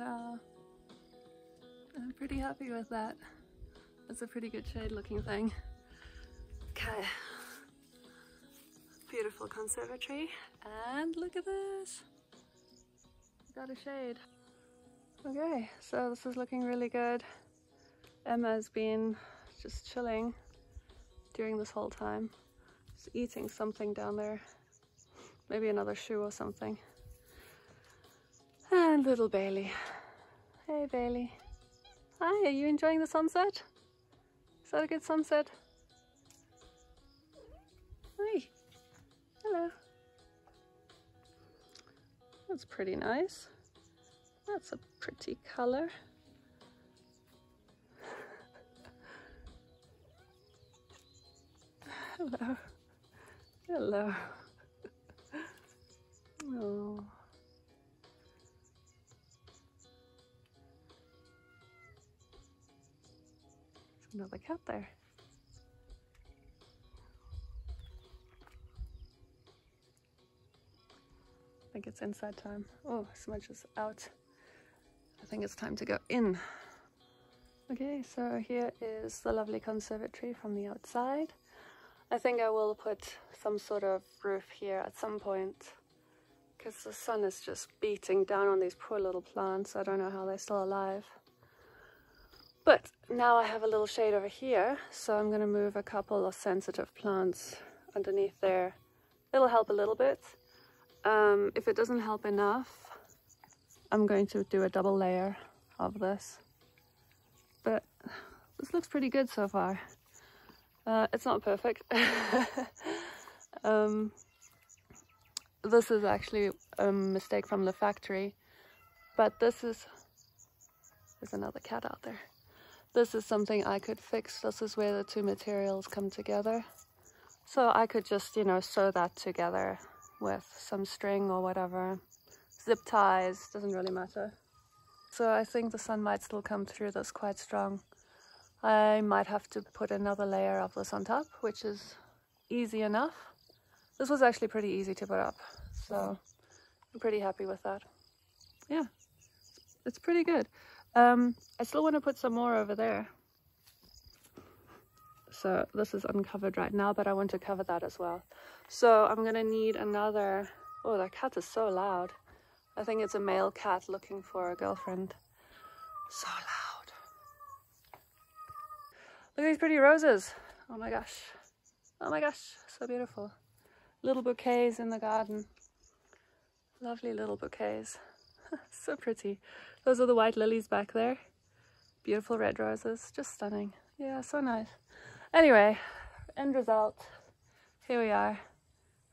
Ta-da! Uh, I'm pretty happy with that. It's a pretty good shade looking thing. Okay. Beautiful conservatory. And look at this. Got a shade. Okay, so this is looking really good. Emma's been just chilling during this whole time. Just eating something down there. Maybe another shoe or something. And little Bailey. Hey Bailey. Hi, are you enjoying the sunset? Is that a good sunset? Hi. Hello. That's pretty nice. That's a pretty color. Hello. Hello. oh. Another cat there. I think it's inside time. Oh, Smudge is out. I think it's time to go in. Okay, so here is the lovely conservatory from the outside. I think I will put some sort of roof here at some point because the sun is just beating down on these poor little plants. I don't know how they're still alive. But now I have a little shade over here, so I'm going to move a couple of sensitive plants underneath there. It'll help a little bit. Um, if it doesn't help enough, I'm going to do a double layer of this. But this looks pretty good so far. Uh, it's not perfect. um, this is actually a mistake from the factory, but this is, there's another cat out there. This is something I could fix. This is where the two materials come together. So I could just, you know, sew that together with some string or whatever. Zip ties, doesn't really matter. So I think the sun might still come through this quite strong. I might have to put another layer of this on top, which is easy enough. This was actually pretty easy to put up, so I'm pretty happy with that. Yeah, it's pretty good. Um, I still want to put some more over there. So this is uncovered right now, but I want to cover that as well. So I'm going to need another... Oh, that cat is so loud. I think it's a male cat looking for a girlfriend. So loud. Look at these pretty roses. Oh my gosh. Oh my gosh, so beautiful. Little bouquets in the garden. Lovely little bouquets. so pretty. Those are the white lilies back there. Beautiful red roses, just stunning. Yeah, so nice. Anyway, end result. Here we are.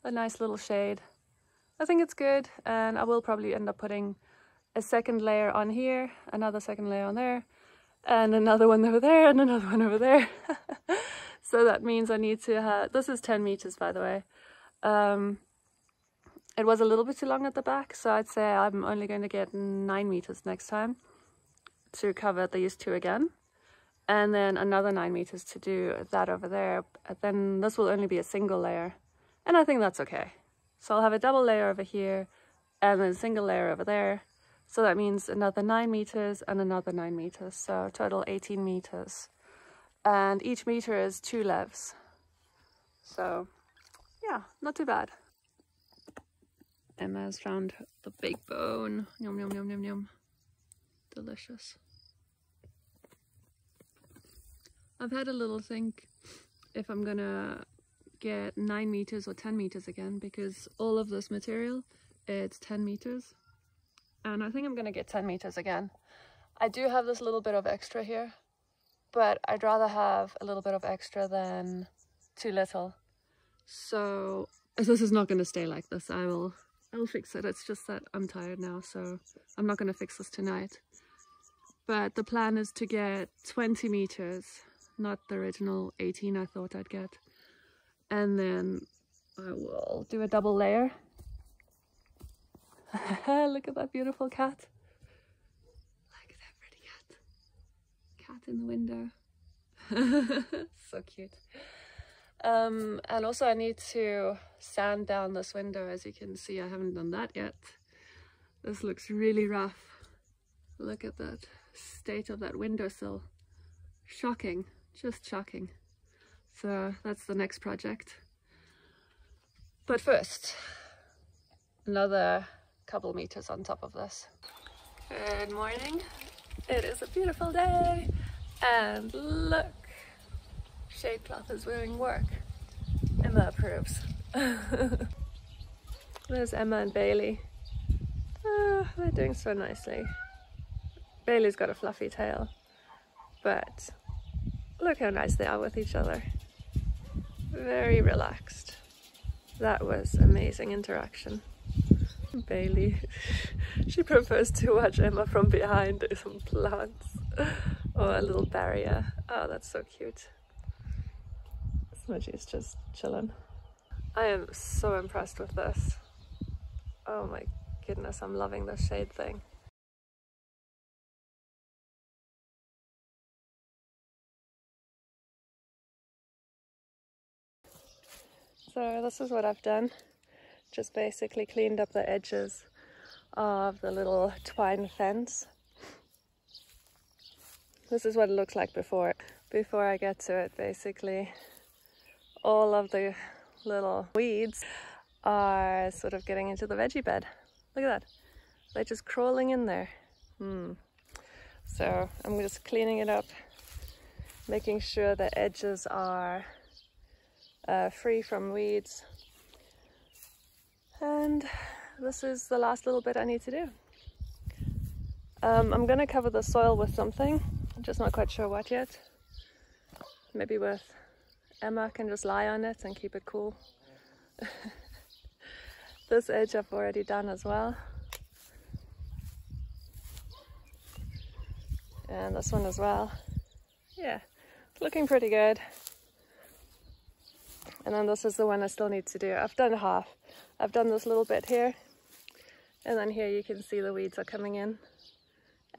A nice little shade. I think it's good and I will probably end up putting a second layer on here, another second layer on there, and another one over there, and another one over there. so that means I need to have, this is 10 meters by the way. Um, it was a little bit too long at the back, so I'd say I'm only going to get 9 meters next time to cover these two again. And then another 9 meters to do that over there. Then this will only be a single layer. And I think that's okay. So I'll have a double layer over here and then a single layer over there. So that means another 9 meters and another 9 meters. So total 18 meters. And each meter is two levs. So yeah, not too bad. Emma has found the big bone. Yum, yum, yum, yum, yum. Delicious. I've had a little think if I'm gonna get 9 meters or 10 meters again because all of this material it's 10 meters and I think I'm gonna get 10 meters again. I do have this little bit of extra here but I'd rather have a little bit of extra than too little. So this is not to stay like this. I will I'll fix it. It's just that I'm tired now, so I'm not going to fix this tonight. But the plan is to get 20 meters, not the original 18 I thought I'd get. And then I will do a double layer. Look at that beautiful cat. Look at that pretty cat. Cat in the window. so cute. Um, and also I need to sand down this window. As you can see, I haven't done that yet. This looks really rough. Look at that state of that windowsill. Shocking, just shocking. So that's the next project. But first, another couple meters on top of this. Good morning. It is a beautiful day. And look, shade cloth is doing work. Emma approves. There's Emma and Bailey. Oh, they're doing so nicely. Bailey's got a fluffy tail, but look how nice they are with each other. Very relaxed. That was amazing interaction. Bailey, she prefers to watch Emma from behind some plants or a little barrier. Oh, that's so cute. Smudgy's just chilling. I am so impressed with this. Oh my goodness, I'm loving the shade thing. So this is what I've done. Just basically cleaned up the edges of the little twine fence. This is what it looks like before. Before I get to it, basically, all of the little weeds are sort of getting into the veggie bed. Look at that. They're just crawling in there. Hmm. So I'm just cleaning it up, making sure the edges are uh, free from weeds. And this is the last little bit I need to do. Um, I'm going to cover the soil with something. I'm just not quite sure what yet. Maybe with Emma can just lie on it and keep it cool. this edge I've already done as well. And this one as well. Yeah, looking pretty good. And then this is the one I still need to do. I've done half. I've done this little bit here. And then here you can see the weeds are coming in.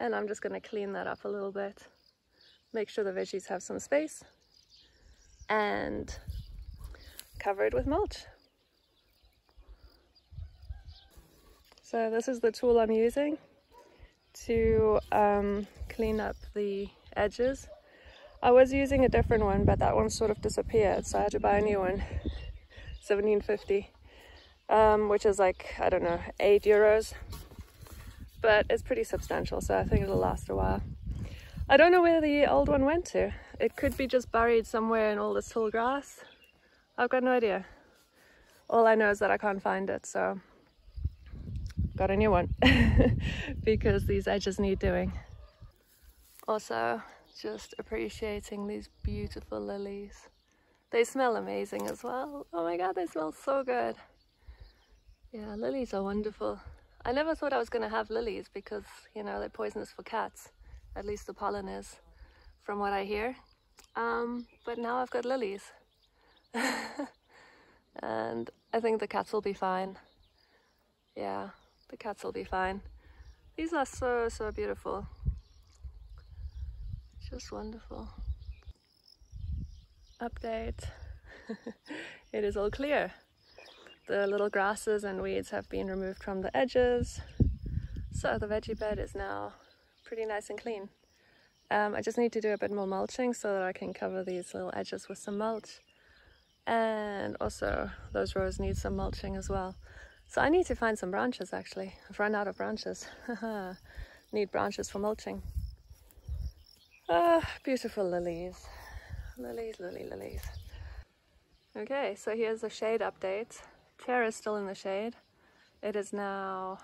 And I'm just going to clean that up a little bit. Make sure the veggies have some space. And cover it with mulch. So this is the tool I'm using to um, clean up the edges. I was using a different one, but that one sort of disappeared, so I had to buy a new one, 1750, um, which is like, I don't know, 8 euros, but it's pretty substantial, so I think it'll last a while. I don't know where the old one went to. It could be just buried somewhere in all this tall grass. I've got no idea. All I know is that I can't find it, so got a new one because these edges need doing. Also, just appreciating these beautiful lilies. They smell amazing as well. Oh my god, they smell so good. Yeah, lilies are wonderful. I never thought I was going to have lilies because, you know, they're poisonous for cats. At least the pollen is, from what I hear. Um, but now I've got lilies. and I think the cats will be fine. Yeah. The cats will be fine. These are so, so beautiful. Just wonderful. Update. it is all clear. The little grasses and weeds have been removed from the edges. So the veggie bed is now pretty nice and clean. Um, I just need to do a bit more mulching so that I can cover these little edges with some mulch. And also those rows need some mulching as well. So I need to find some branches actually. I've run out of branches. need branches for mulching. Ah, beautiful lilies. Lilies, lily, lilies. Okay, so here's a shade update. Chair is still in the shade. It is now,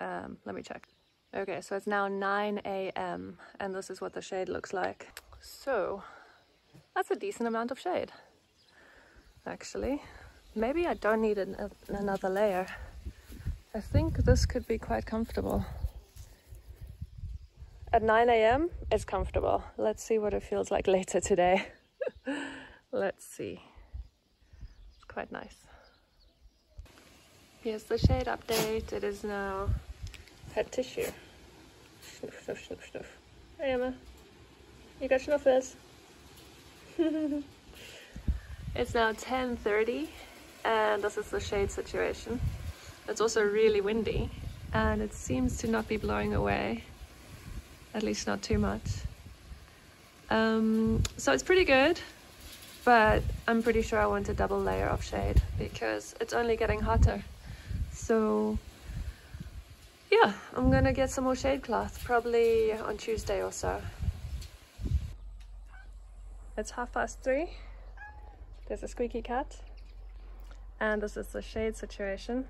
um, let me check. Okay, so it's now 9 a.m. and this is what the shade looks like. So, that's a decent amount of shade, actually. Maybe I don't need an, another layer. I think this could be quite comfortable. At 9 a.m. it's comfortable. Let's see what it feels like later today. Let's see. It's quite nice. Here's the shade update. It is now pet tissue. Snuff, snuff, snuff, snuff. Hey Emma, you got snuffers? it's now 10.30 and this is the shade situation. It's also really windy and it seems to not be blowing away. at least not too much. Um, so it's pretty good, but I'm pretty sure I want a double layer of shade because it's only getting hotter. So yeah, I'm gonna get some more shade cloth, probably on Tuesday or so. It's half past three. There's a squeaky cat. And this is the shade situation.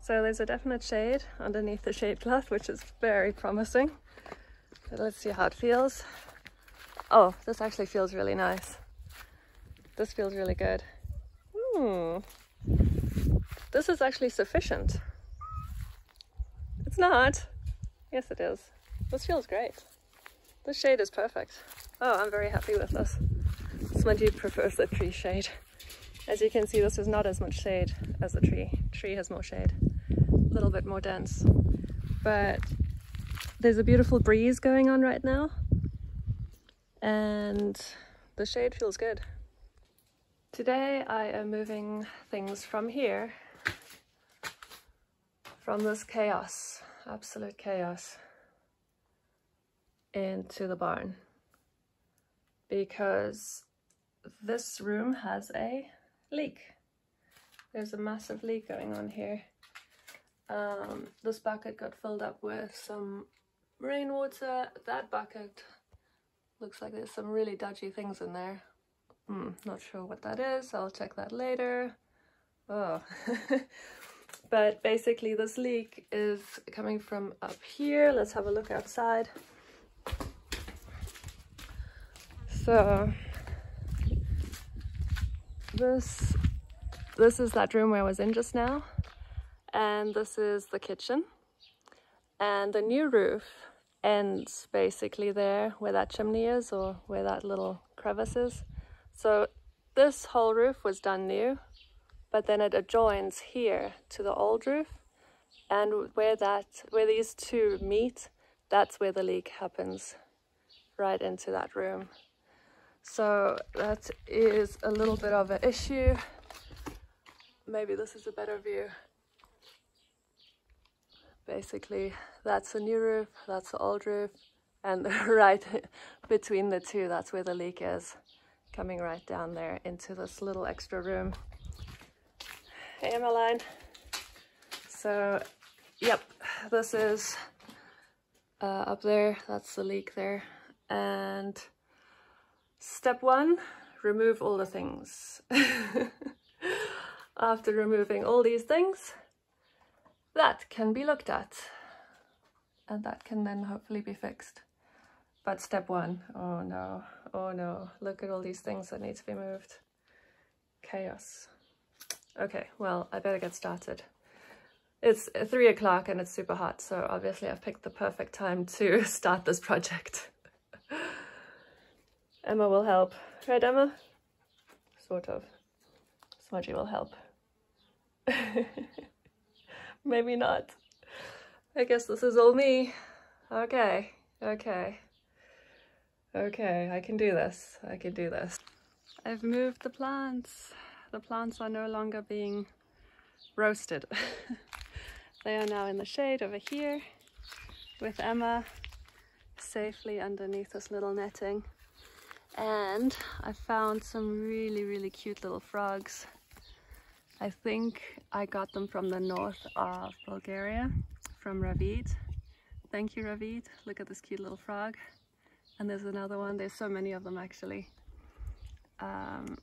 So there's a definite shade underneath the shade cloth, which is very promising. But let's see how it feels. Oh, this actually feels really nice. This feels really good. Hmm. This is actually sufficient. It's not. Yes, it is. This feels great. This shade is perfect. Oh, I'm very happy with this. Smudgy prefers the tree shade. As you can see, this is not as much shade as the tree. Tree has more shade, a little bit more dense. But there's a beautiful breeze going on right now. And the shade feels good. Today I am moving things from here, from this chaos, absolute chaos, into the barn. Because this room has a leak. There's a massive leak going on here. Um, this bucket got filled up with some rainwater. That bucket looks like there's some really dodgy things in there. Hmm, not sure what that is. I'll check that later. Oh. but basically this leak is coming from up here. Let's have a look outside. So this this is that room where I was in just now and this is the kitchen and the new roof ends basically there where that chimney is or where that little crevice is so this whole roof was done new but then it adjoins here to the old roof and where that where these two meet that's where the leak happens right into that room so that is a little bit of an issue. Maybe this is a better view. Basically, that's the new roof, that's the old roof, and right between the two, that's where the leak is, coming right down there into this little extra room. Hey, Emmeline. So, yep, this is uh, up there, that's the leak there, and Step one, remove all the things. After removing all these things, that can be looked at and that can then hopefully be fixed. But step one, oh no, oh no, look at all these things that need to be moved. Chaos. Okay, well, I better get started. It's three o'clock and it's super hot, so obviously I've picked the perfect time to start this project. Emma will help. Right, Emma? Sort of. Smudgy will help. Maybe not. I guess this is all me. Okay, okay. Okay, I can do this. I can do this. I've moved the plants. The plants are no longer being roasted. they are now in the shade over here with Emma safely underneath this little netting. And I found some really really cute little frogs. I think I got them from the north of Bulgaria from Ravid. Thank you Ravid. Look at this cute little frog. And there's another one. There's so many of them actually. Um,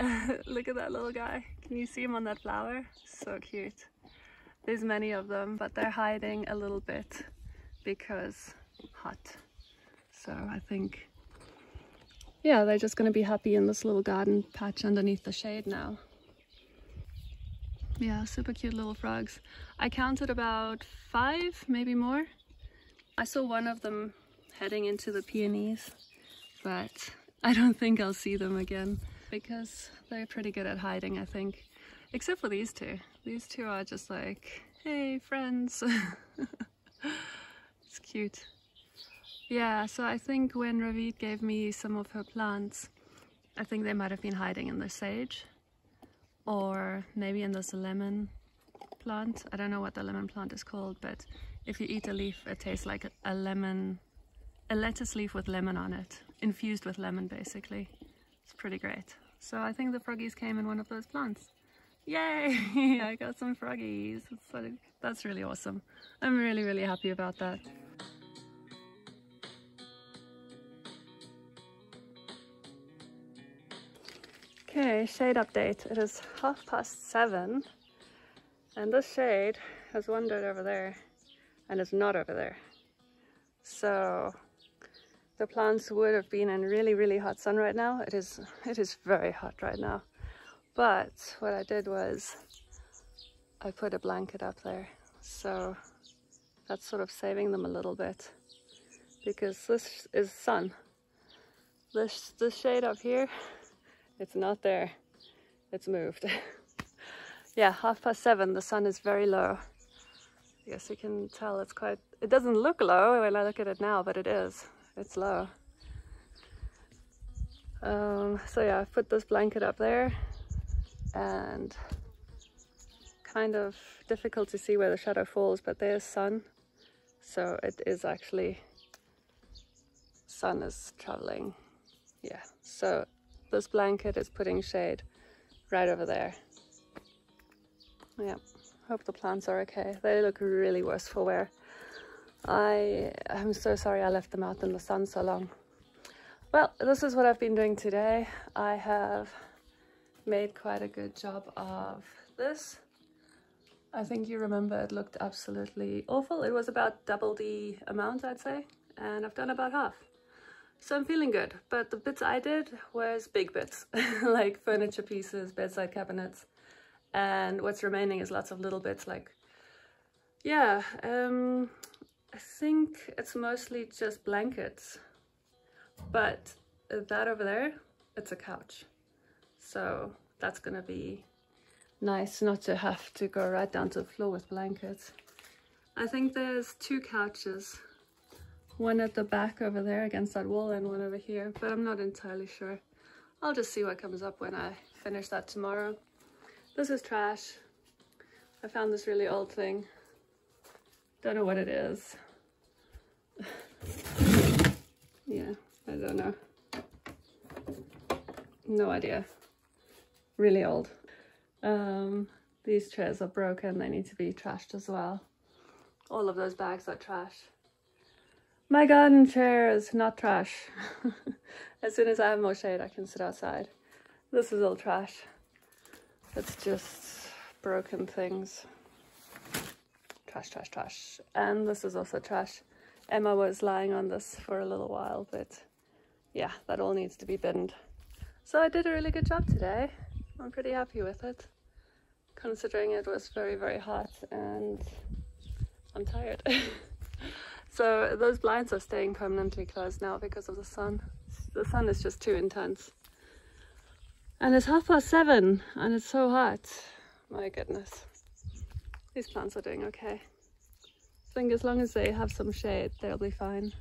look at that little guy can you see him on that flower so cute there's many of them but they're hiding a little bit because hot so I think yeah, they're just going to be happy in this little garden patch underneath the shade now. Yeah, super cute little frogs. I counted about five, maybe more. I saw one of them heading into the peonies, but I don't think I'll see them again because they're pretty good at hiding, I think. Except for these two. These two are just like, hey, friends. it's cute. Yeah, so I think when Ravid gave me some of her plants, I think they might have been hiding in the sage or maybe in this lemon plant. I don't know what the lemon plant is called, but if you eat a leaf, it tastes like a lemon, a lettuce leaf with lemon on it, infused with lemon basically. It's pretty great. So I think the froggies came in one of those plants. Yay! I got some froggies. That's really awesome. I'm really, really happy about that. Okay, shade update. It is half past seven and this shade has wandered over there and is not over there. So the plants would have been in really, really hot sun right now. It is, it is very hot right now. But what I did was I put a blanket up there. So that's sort of saving them a little bit because this is sun. This, this shade up here, it's not there. It's moved. yeah, half past seven, the sun is very low. I guess you can tell it's quite, it doesn't look low when I look at it now, but it is. It's low. Um, so yeah, I put this blanket up there and kind of difficult to see where the shadow falls, but there's sun. So it is actually, sun is traveling. Yeah, so this blanket is putting shade right over there. Yeah, hope the plants are okay. They look really worse for wear. I am so sorry I left them out in the sun so long. Well, this is what I've been doing today. I have made quite a good job of this. I think you remember it looked absolutely awful. It was about double the amount, I'd say, and I've done about half. So I'm feeling good, but the bits I did was big bits, like furniture pieces, bedside cabinets, and what's remaining is lots of little bits like, yeah, um, I think it's mostly just blankets, but that over there, it's a couch. So that's gonna be nice not to have to go right down to the floor with blankets. I think there's two couches, one at the back over there against that wall and one over here, but I'm not entirely sure. I'll just see what comes up when I finish that tomorrow. This is trash. I found this really old thing. Don't know what it is. yeah, I don't know. No idea. Really old. Um, these chairs are broken. They need to be trashed as well. All of those bags are trash. My garden chair is not trash. as soon as I have more shade, I can sit outside. This is all trash. It's just broken things. Trash, trash, trash. And this is also trash. Emma was lying on this for a little while, but yeah, that all needs to be binned. So I did a really good job today. I'm pretty happy with it, considering it was very, very hot and I'm tired. so those blinds are staying permanently closed now because of the sun. The sun is just too intense. And it's half past seven and it's so hot. My goodness. These plants are doing okay. I think as long as they have some shade, they'll be fine.